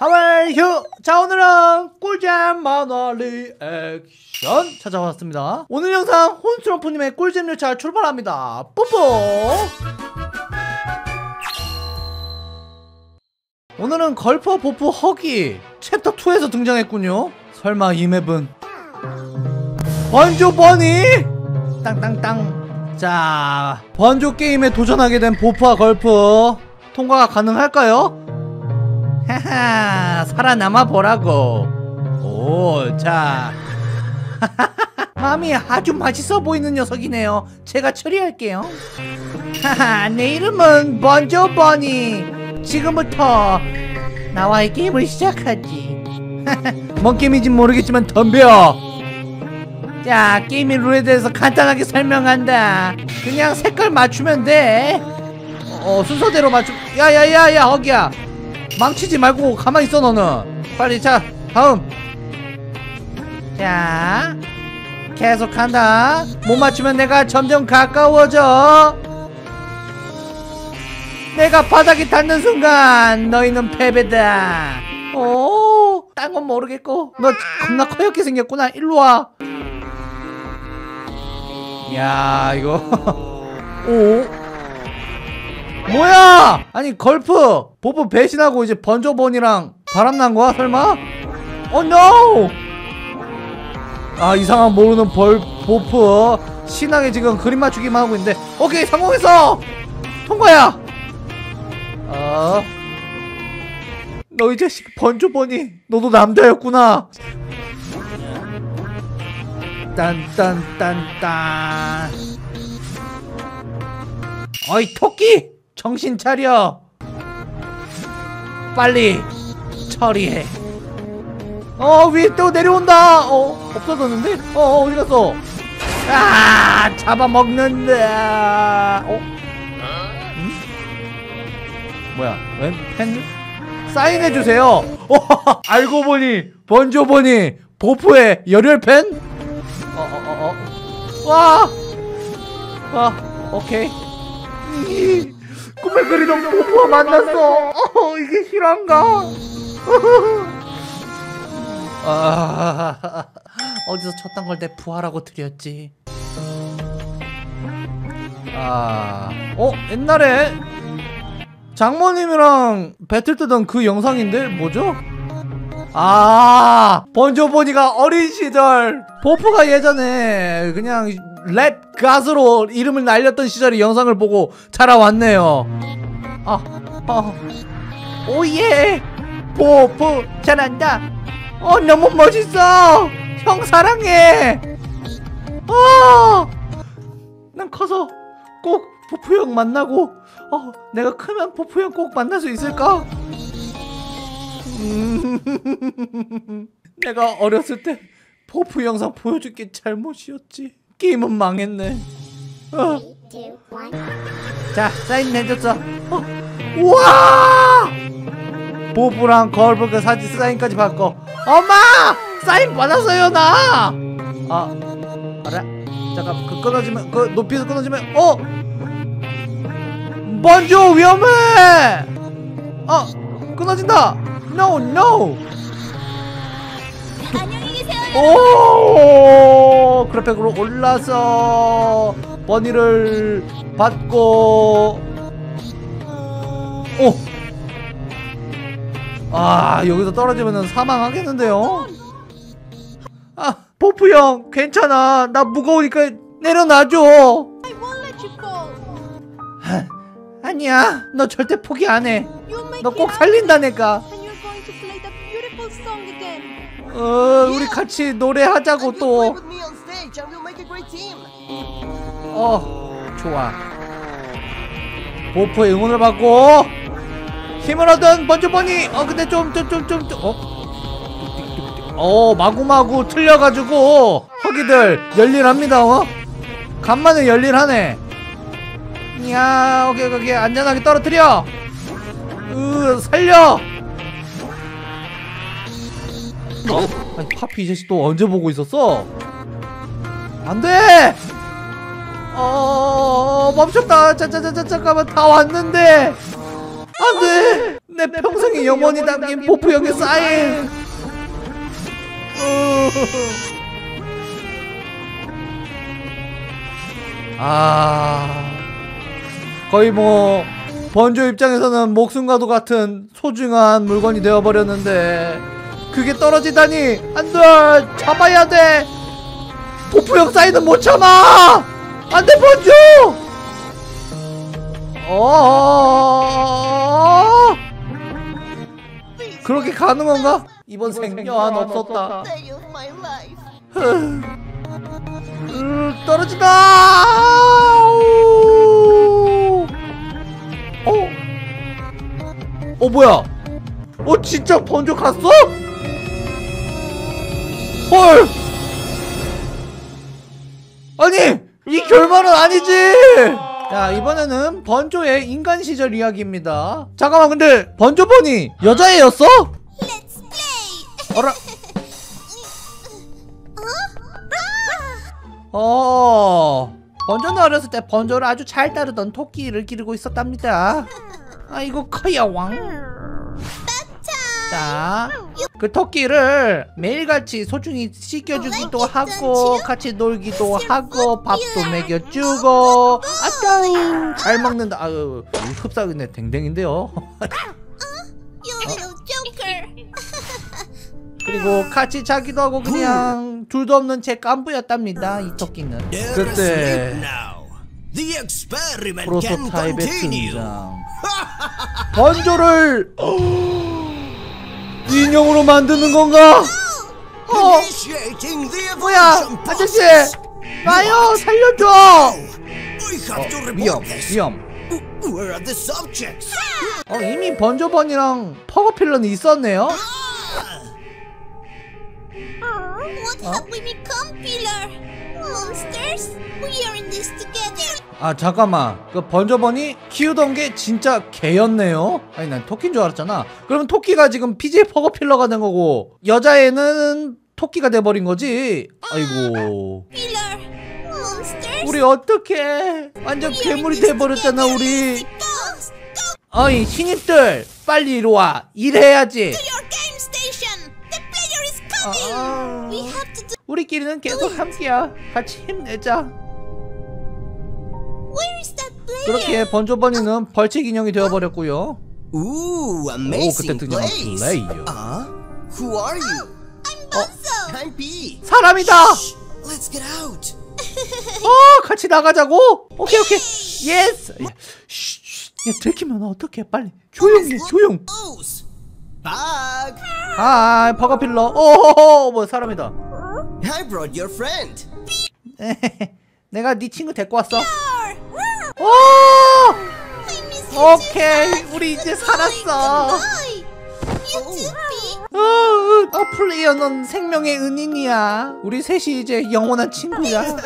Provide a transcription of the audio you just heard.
How are you 자 오늘은 꿀잼 만화 리액션 찾아왔습니다. 오늘 영상 혼스럼프님의 꿀잼 열차 출발합니다. 뽀뽀! 오늘은 걸프 보프 허기 챕터 2에서 등장했군요. 설마 이 맵은 번조 버니 땅땅땅. 자 번조 게임에 도전하게 된 보프와 걸프 통과가 가능할까요? 하하 살아남아 보라고. 오자. 마음이 아주 맛있어 보이는 녀석이네요. 제가 처리할게요. 하하 내 이름은 번조 버니. 지금부터 나와의 게임을 시작하지. 뭔 게임인지 모르겠지만 덤벼. 자 게임의 룰에 대해서 간단하게 설명한다. 그냥 색깔 맞추면 돼. 어, 순서대로 맞추 야야야야 허기야 망치지 말고 가만히 있어 너는. 빨리 자 다음. 자 계속 한다. 못 맞추면 내가 점점 가까워져. 내가 바닥에 닿는 순간 너희는 패배다. 오딴 건 모르겠고. 너 겁나 커옇게 생겼구나. 일로 와. 야 이거. 오 뭐야? 아니 걸프 보프 배신하고 이제 번조 버니랑 바람난 거야 설마? Oh no! 아 이 상황 모르는 벌 보프. 신나게 지금 그림 맞추기만 하고 있는데. 오케이 성공했어! 통과야! 어? 너이 자식 번조 버니 너도 남자였구나. 딴딴딴딴. 어이 토끼 정신 차려. 빨리 처리해. 어 위에 또 내려온다. 어 없어졌는데? 어, 어 어디 갔어? 아 잡아먹는다. 어? 음? 뭐야? 웬? 펜? 사인해 주세요. 어 알고 보니 번져 보니 보프의 열혈 펜? 어어 어 어. 와! 와 오케이 꿈에 그리던 보부와 만났어. 어, 이게 실화인가? 아, 어디서 첫단 걸내 부하라고 드렸지. 아, 어 옛날에 장모님이랑 배틀 뜨던 그 영상인데 뭐죠? 아 번조 버니가 어린 시절 보프가 예전에 그냥 랩 가수로 이름을 날렸던 시절의 영상을 보고 자라왔네요. 아, 아, oh yeah. 보프 잘한다. 어 너무 멋있어. 형 사랑해. 어 난 커서 꼭 보프 형 만나고 어 내가 크면 보프 형 꼭 만날 수 있을까? 음, 내가 어렸을 때 포프 영상 보여줄 게 잘못이었지 게임은 망했네. 어. 자 사인 내줬어. 어. 우와! 보프랑 걸브그 사진 사인까지 받고. 엄마! 사인 받았어요 나 아 알아? 잠깐 그 끊어지면 그 높이에서 끊어지면 어? 먼저 위험해! 어 끊어진다! No, no. 안녕히 계세요. 오, 그래픽으로 올라서 버니를 받고 오. 아, 여기서 떨어지면 사망하겠는데요? 아, 포프 형, 괜찮아. 나 무거우니까 내려놔줘. 아니야, 너 절대 포기 안 해. You'll make 너꼭 살린다니까. 어, 우리 같이 노래하자고 또. Stage and we'll make a great team. 어 좋아 보프의 응원을 받고 힘을 얻은 번져버니 어 근데 좀좀 좀 좀 어? 어 마구마구 틀려가지고 허기들 열일합니다 어? 간만에 열일하네 야 오케이 오케이 안전하게 떨어뜨려 으 살려 어? 아니 파피 이 자식 또 언제 보고 있었어? 안돼! 어 멈췄다. 자자자자 잠깐만. 다 왔는데. 안돼! 내 평생의 영원히 담긴 보프 형의 사인. 아 거의 뭐 번조 입장에서는 목숨과도 같은 소중한 물건이 되어버렸는데 그게 떨어지다니 안돼! 잡아야 돼 보프 형 사인은 못 참아 안돼 번조 어 그렇게 가는 건가? 이번 생명은 없었다. 으, 떨어진다. 우. 어? 어 뭐야? 어 진짜 번져 갔어? 헐. 아니 이 결말은 아니지. 자 이번에는 번조의 인간 시절 이야기입니다. 잠깐만 근데 번조번이 여자애였어? 어라. 어. 번조는 어렸을 때 번조를 아주 잘 따르던 토끼를 기르고 있었답니다. 아이고 커요 왕. 자, 그 토끼를 매일같이 소중히 씻겨주기도 하고 같이 놀기도 하고 밥도 먹여주고 아따 잘 먹는다. 아유 흡사근데 댕댕인데요. Joker. 그리고 같이 자기도 하고 그냥 둘도 없는 제 깐부였답니다. 이 토끼는 그때 프로토타입의. 등장. 번조를 인형으로 만드는 건가? 어 뭐야 아저씨. 나요 살려줘. Report 위험. 위험. 어 이미 번조번이랑 퍼거필러는 있었네요. What have we become, Pillar? Monsters? We are in this together. 아 잠깐만. 그 번저번이 키우던 게 진짜 개였네요? 아니 난 토끼인 줄 알았잖아. 그러면 토끼가 지금 PJ 퍼거필러가 된 거고 여자애는 토끼가 돼버린 거지? 아이고? 우리 어떡해? 완전 괴물이 돼버렸잖아 우리. 어이 신입들 빨리 이리 와. 일해야지. 아. 우리끼리는 계속 함께야. 같이 힘내자 그렇게 번조번이는 벌칙 인형이 되어버렸고요 amazing 그때 등장한 place. 플레이어. Uh, who are you? I'm Bonzo. I'm B. 사람이다 Let's get out. 어 같이 나가자고 오케이 오케이 yes 야, 쉬, 쉬. 야 들키면 어떡해 빨리 조용히 해 조용. 아 퍼거필러 오호호 뭐 사람이다 I brought your friend. 내가 네 친구 데리고 왔어. 오! 오케이 우리 이제 살았어. too, P. 어, 어 플레이어는 생명의 은인이야. 우리 셋이 이제 영원한 친구야